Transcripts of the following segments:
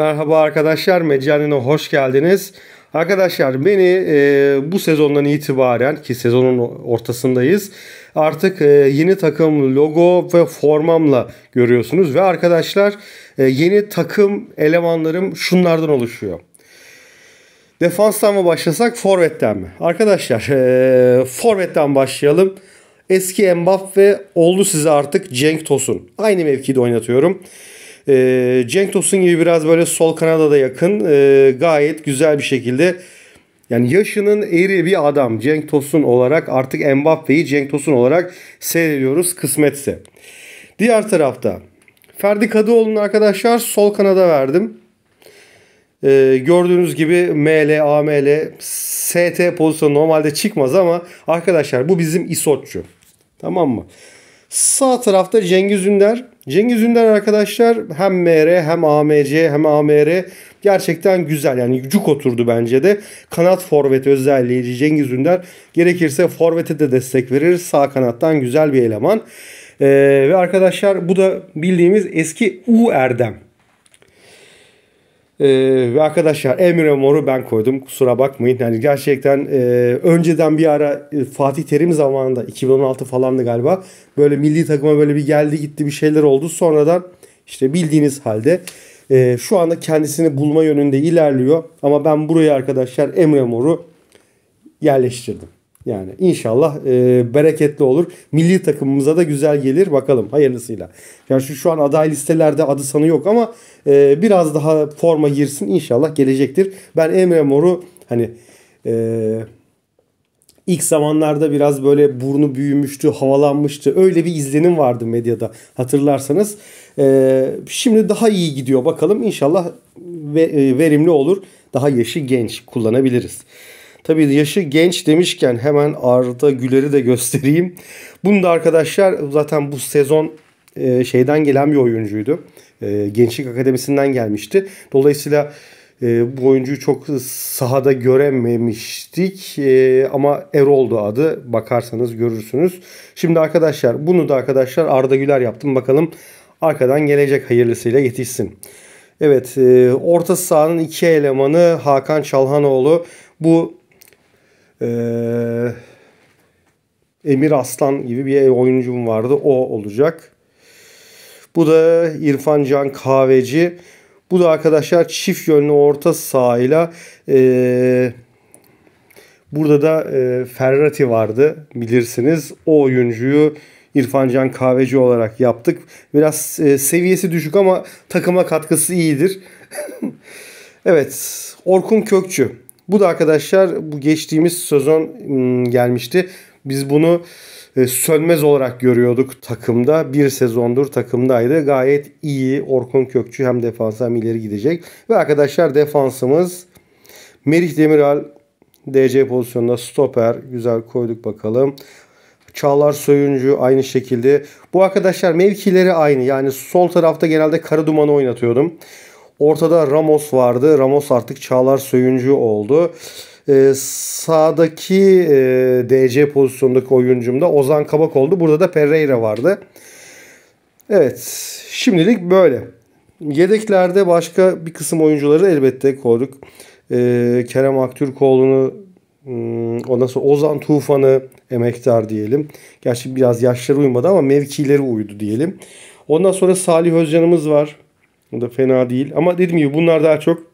Merhaba arkadaşlar, Meccanine hoş geldiniz. Arkadaşlar beni e, bu sezondan itibaren ki sezonun ortasındayız artık e, yeni takım logo ve formamla görüyorsunuz ve arkadaşlar e, yeni takım elemanlarım şunlardan oluşuyor. Defanstan mı başlasak, forvetten mi? Arkadaşlar, e, forvetten başlayalım. Eski Mbappe oldu size artık Cenk Tosun. Aynı mevkide oynatıyorum. E, Cenk Tosun gibi biraz böyle sol kanada da yakın. E, gayet güzel bir şekilde yani yaşının eri bir adam Cenk Tosun olarak artık Mbappe'yi Cenk Tosun olarak seyrediyoruz kısmetse. Diğer tarafta Ferdi Kadıoğlu'nu arkadaşlar sol kanada verdim. Ee, gördüğünüz gibi ML, AML, ST pozisyonu normalde çıkmaz ama arkadaşlar bu bizim isotçu. Tamam mı? Sağ tarafta Cengiz Ünder. Cengiz Ünder arkadaşlar hem MR hem AMC hem AMR gerçekten güzel. Yani cuk oturdu bence de. Kanat forvet özelliği Cengiz Ünder. Gerekirse forvete de destek verir. Sağ kanattan güzel bir eleman. Ee, ve arkadaşlar bu da bildiğimiz eski U Erdem. Ee, ve arkadaşlar Emre Mor'u ben koydum. Kusura bakmayın. Yani gerçekten e, önceden bir ara e, Fatih Terim zamanında 2016 falandı galiba. Böyle milli takıma böyle bir geldi gitti bir şeyler oldu. Sonradan işte bildiğiniz halde e, şu anda kendisini bulma yönünde ilerliyor. Ama ben buraya arkadaşlar Emre Mor'u yerleştirdim. Yani inşallah e, bereketli olur. Milli takımımıza da güzel gelir. Bakalım hayırlısıyla. Yani şu, şu an aday listelerde adı sanı yok ama e, biraz daha forma girsin inşallah gelecektir. Ben Emre Mor'u hani e, ilk zamanlarda biraz böyle burnu büyümüştü, havalanmıştı. Öyle bir izlenim vardı medyada hatırlarsanız. E, şimdi daha iyi gidiyor bakalım. İnşallah ve, e, verimli olur. Daha yaşı genç kullanabiliriz. Tabii yaşı genç demişken hemen Arda Güler'i de göstereyim. Bunu da arkadaşlar zaten bu sezon e, şeyden gelen bir oyuncuydu. E, Gençlik Akademisi'nden gelmişti. Dolayısıyla e, bu oyuncuyu çok sahada görememiştik ama Erol'du adı. Bakarsanız görürsünüz. Şimdi arkadaşlar bunu da arkadaşlar Arda Güler yaptım. Bakalım arkadan gelecek hayırlısıyla yetişsin. Evet orta sahanın iki elemanı Hakan Çalhanoğlu. Bu ee, Emir Aslan gibi bir oyuncum vardı. O olacak. Bu da İrfan Can Kahveci. Bu da arkadaşlar çift yönlü orta sahayla e, burada da e, Ferrati vardı bilirsiniz. O oyuncuyu İrfan Can Kahveci olarak yaptık. Biraz e, seviyesi düşük ama takıma katkısı iyidir. evet Orkun Kökçü. Bu da arkadaşlar bu geçtiğimiz sezon gelmişti. Biz bunu e, sönmez olarak görüyorduk takımda. Bir sezondur takımdaydı. Gayet iyi. Orkun Kökçü hem defansa hem ileri gidecek. Ve arkadaşlar defansımız Merih Demiral DC pozisyonunda stoper. Güzel koyduk bakalım. Çağlar Soyuncu aynı şekilde. Bu arkadaşlar mevkileri aynı. Yani sol tarafta genelde Kara Duman'ı oynatıyordum. Ortada Ramos vardı. Ramos artık Çağlar Söyüncü oldu. Ee, sağdaki e, DC pozisyondaki oyuncum da Ozan Kabak oldu. Burada da Pereira vardı. Evet. Şimdilik böyle. Yedeklerde başka bir kısım oyuncuları elbette koyduk. Ee, Kerem Aktürkoğlu'nu hmm, ondan sonra Ozan Tufan'ı emektar diyelim. Gerçi biraz yaşları uymadı ama mevkileri uydu diyelim. Ondan sonra Salih Özcan'ımız var. Bu da fena değil. Ama dediğim gibi bunlar daha çok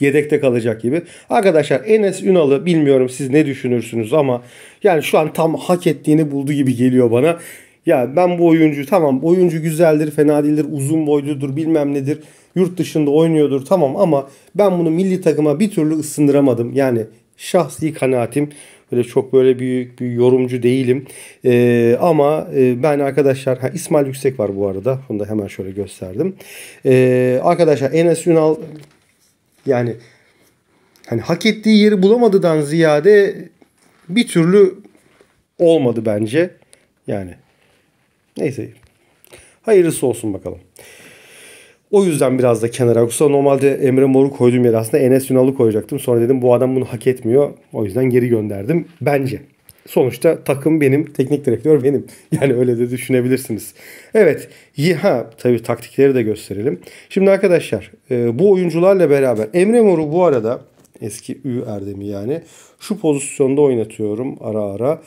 yedekte kalacak gibi. Arkadaşlar Enes Ünal'ı bilmiyorum siz ne düşünürsünüz ama yani şu an tam hak ettiğini buldu gibi geliyor bana. Ya ben bu oyuncu tamam oyuncu güzeldir fena değildir uzun boyludur bilmem nedir yurt dışında oynuyordur tamam ama ben bunu milli takıma bir türlü ısındıramadım. Yani şahsi kanaatim Böyle çok böyle büyük bir yorumcu değilim. E, ama e, ben arkadaşlar ha, İsmail Yüksek var bu arada. Bunu da hemen şöyle gösterdim. E, arkadaşlar Enes Ünal yani hani hak ettiği yeri bulamadıdan ziyade bir türlü olmadı bence. Yani neyse. Hayırlısı olsun bakalım. O yüzden biraz da kenara. Yoksa normalde Emre Mor'u koyduğum yer aslında Enes Ünal'ı koyacaktım. Sonra dedim bu adam bunu hak etmiyor. O yüzden geri gönderdim. Bence. sonuçta takım benim, teknik direktör benim. Yani öyle de düşünebilirsiniz. Evet, ha tabii taktikleri de gösterelim. Şimdi arkadaşlar e, bu oyuncularla beraber Emre Mor'u bu arada eski Ü Erdem'i yani şu pozisyonda oynatıyorum ara ara.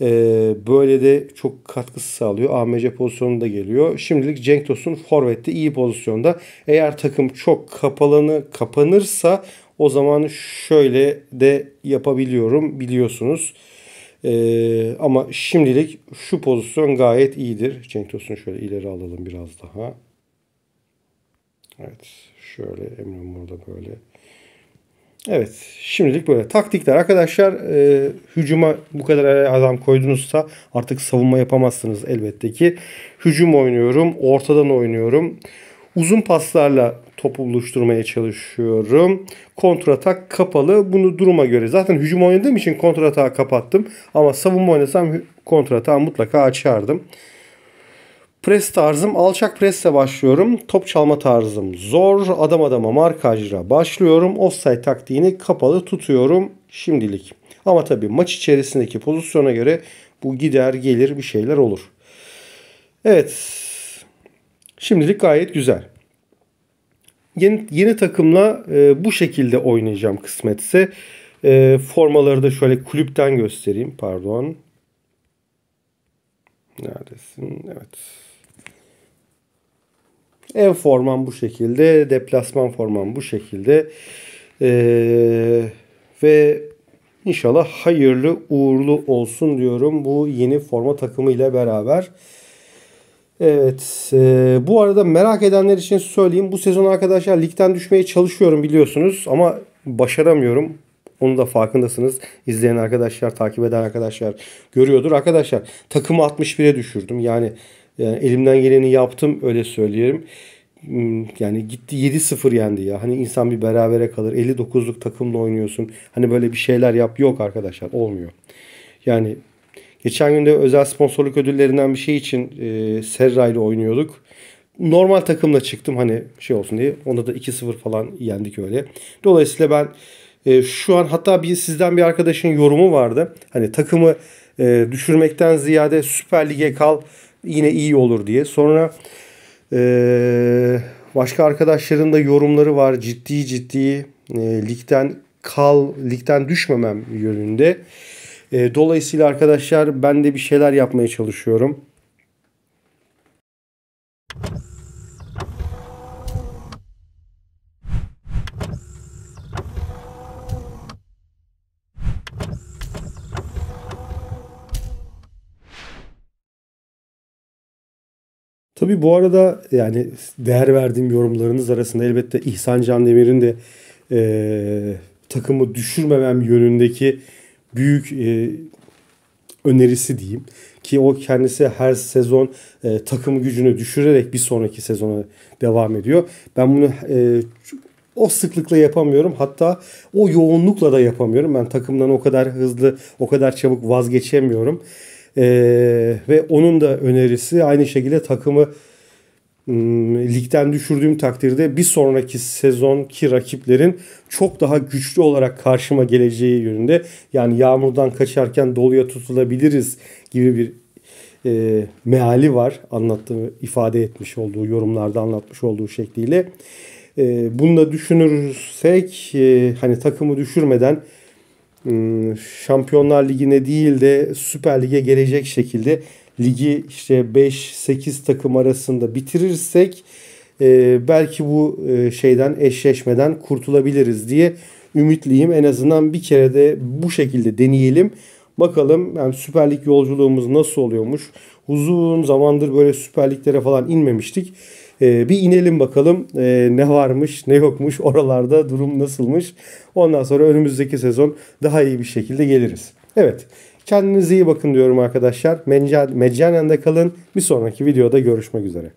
Ee, böyle de çok katkısı sağlıyor. AMC pozisyonunda geliyor. Şimdilik Cenk Tosun forvette iyi pozisyonda. Eğer takım çok kapalanı kapanırsa o zaman şöyle de yapabiliyorum biliyorsunuz. Ee, ama şimdilik şu pozisyon gayet iyidir. Cenk Tosun şöyle ileri alalım biraz daha. Evet şöyle Emre burada böyle Evet şimdilik böyle. Taktikler arkadaşlar e, hücuma bu kadar adam koydunuzsa artık savunma yapamazsınız elbette ki. Hücum oynuyorum. Ortadan oynuyorum. Uzun paslarla topu buluşturmaya çalışıyorum. Kontratak kapalı. Bunu duruma göre. Zaten hücum oynadığım için kontratağı kapattım. Ama savunma oynasam kontratağı mutlaka açardım. Pres tarzım alçak presle başlıyorum. Top çalma tarzım zor. Adam adama markajla başlıyorum. Offside taktiğini kapalı tutuyorum şimdilik. Ama tabii maç içerisindeki pozisyona göre bu gider gelir bir şeyler olur. Evet. Şimdilik gayet güzel. Yeni, yeni takımla e, bu şekilde oynayacağım kısmetse. E, formaları da şöyle kulüpten göstereyim. Pardon. Neredesin? Evet. Ev formam bu şekilde. Deplasman formam bu şekilde. Ee, ve inşallah hayırlı uğurlu olsun diyorum bu yeni forma takımı ile beraber. Evet. E, bu arada merak edenler için söyleyeyim. Bu sezon arkadaşlar ligden düşmeye çalışıyorum biliyorsunuz. Ama başaramıyorum. Onu da farkındasınız. İzleyen arkadaşlar, takip eden arkadaşlar görüyordur. Arkadaşlar takımı 61'e düşürdüm. Yani yani elimden geleni yaptım öyle söyleyelim. Hmm, yani gitti 7-0 yendi ya. Hani insan bir berabere kalır. 59'luk takımla oynuyorsun. Hani böyle bir şeyler yap. Yok arkadaşlar olmuyor. Yani geçen günde özel sponsorluk ödüllerinden bir şey için e, Serra ile oynuyorduk. Normal takımla çıktım hani şey olsun diye. Onda da 2-0 falan yendik öyle. Dolayısıyla ben e, şu an hatta bir sizden bir arkadaşın yorumu vardı. Hani takımı e, düşürmekten ziyade Süper Lig'e kal yine iyi olur diye. Sonra e, başka arkadaşların da yorumları var. Ciddi ciddi e, ligden kal, ligden düşmemem yönünde. E, dolayısıyla arkadaşlar ben de bir şeyler yapmaya çalışıyorum. Tabii bu arada yani değer verdiğim yorumlarınız arasında elbette İhsan Can Demir'in de e, takımı düşürmemem yönündeki büyük e, önerisi diyeyim. Ki o kendisi her sezon e, takım gücünü düşürerek bir sonraki sezona devam ediyor. Ben bunu e, o sıklıkla yapamıyorum. Hatta o yoğunlukla da yapamıyorum. Ben takımdan o kadar hızlı, o kadar çabuk vazgeçemiyorum. Ee, ve onun da önerisi aynı şekilde takımı hmm, ligden düşürdüğüm takdirde bir sonraki sezonki rakiplerin çok daha güçlü olarak karşıma geleceği yönünde. Yani yağmurdan kaçarken doluya tutulabiliriz gibi bir e, meali var anlattığı ifade etmiş olduğu yorumlarda anlatmış olduğu şekliyle. E, bunu da düşünürsek e, hani takımı düşürmeden Şampiyonlar Ligi'ne değil de Süper Lig'e gelecek şekilde ligi işte 5-8 takım arasında bitirirsek e, belki bu e, şeyden eşleşmeden kurtulabiliriz diye ümitliyim. En azından bir kere de bu şekilde deneyelim. Bakalım yani Süper Lig yolculuğumuz nasıl oluyormuş. Uzun zamandır böyle Süper Liglere falan inmemiştik. E, bir inelim bakalım e, ne varmış ne yokmuş oralarda durum nasılmış. Ondan sonra önümüzdeki sezon daha iyi bir şekilde geliriz. Evet kendinize iyi bakın diyorum arkadaşlar. Meccanen'de kalın. Bir sonraki videoda görüşmek üzere.